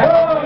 Oh!